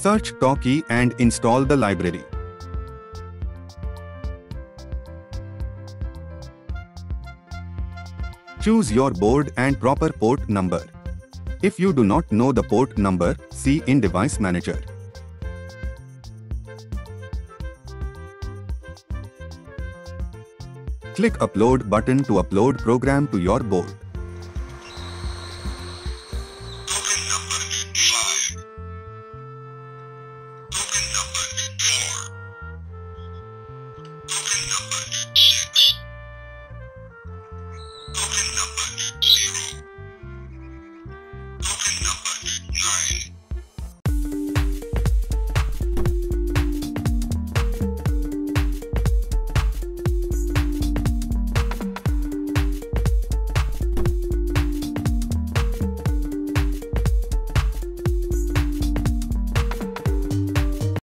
Search Talkie and install the library. Choose your board and proper port number. If you do not know the port number, see in Device Manager. Click Upload button to upload program to your board.